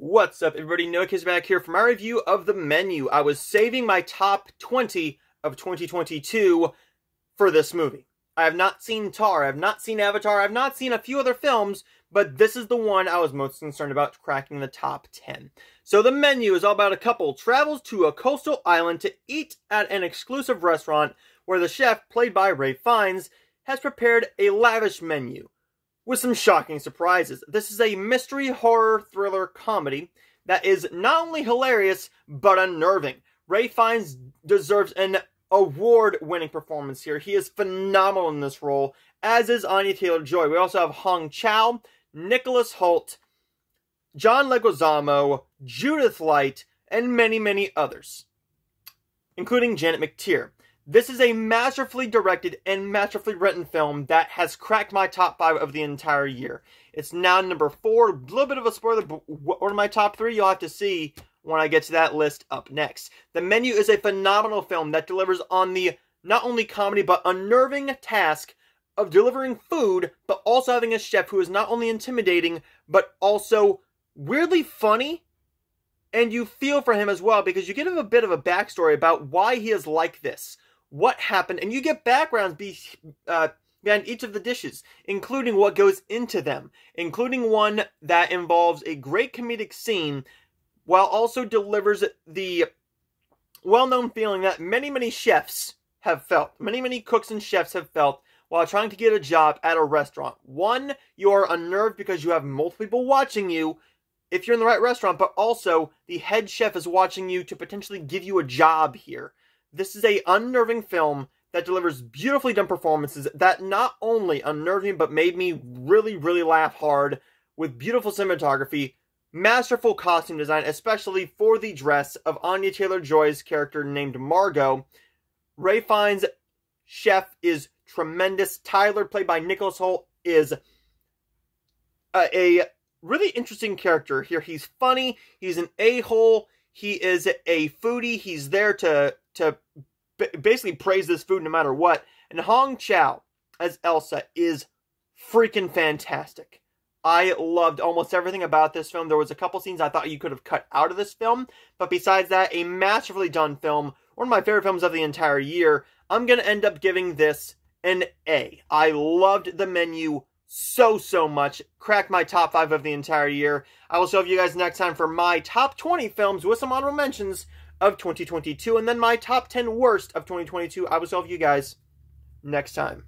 What's up, everybody? Noah back here for my review of the menu. I was saving my top 20 of 2022 for this movie. I have not seen Tar, I have not seen Avatar, I have not seen a few other films, but this is the one I was most concerned about cracking the top 10. So the menu is all about a couple travels to a coastal island to eat at an exclusive restaurant where the chef, played by Ralph Fiennes, has prepared a lavish menu with some shocking surprises. This is a mystery horror thriller comedy that is not only hilarious, but unnerving. Ralph Fiennes deserves an award winning performance here. He is phenomenal in this role, as is Anya Taylor Joy. We also have Hong Chau, Nicholas Hoult, John Leguizamo, Judith Light, and many, many others, including Janet McTeer. This is a masterfully directed and masterfully written film that has cracked my top five of the entire year. It's now number four. A little bit of a spoiler, but one of my top three you'll have to see when I get to that list up next. The Menu is a phenomenal film that delivers on the not only comedy but unnerving task of delivering food, but also having a chef who is not only intimidating but also weirdly funny. And you feel for him as well because you get him a bit of a backstory about why he is like this what happened, and you get backgrounds be, uh, behind each of the dishes, including what goes into them, including one that involves a great comedic scene while also delivers the well-known feeling that many, many chefs have felt, many, many cooks and chefs have felt while trying to get a job at a restaurant. One, you are unnerved because you have multiple people watching you if you're in the right restaurant, but also the head chef is watching you to potentially give you a job here. This is a unnerving film that delivers beautifully done performances that not only unnerved me but made me really, really laugh hard with beautiful cinematography, masterful costume design, especially for the dress of Anya Taylor Joy's character named Margot. Ralph Fiennes' chef is tremendous. Tyler, played by Nicholas Hoult, is a, a really interesting character here. He's funny, he's an a hole, he is a foodie, he's there to to basically praise this food no matter what. And Hong Chau as Elsa is freaking fantastic. I loved almost everything about this film. There was a couple scenes I thought you could have cut out of this film, but besides that, a masterfully done film. One of my favorite films of the entire year. I'm going to end up giving this an A. I loved the menu so, so much. Cracked my top five of the entire year. I will show you guys next time for my top 20 films with some honorable mentions of 2022, and then my top 10 worst of 2022. I will solve you guys next time.